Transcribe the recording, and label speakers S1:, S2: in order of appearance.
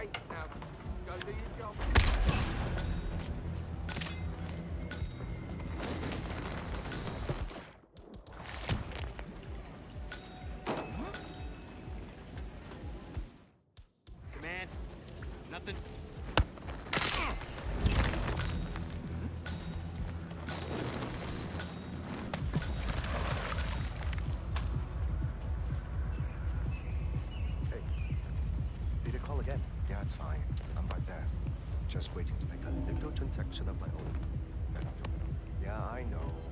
S1: Okay, now go do your job.
S2: Command. Nothing.
S3: Call again? Yeah, it's fine. I'm right there. Just waiting to make a little transaction of my own. Yeah, I know.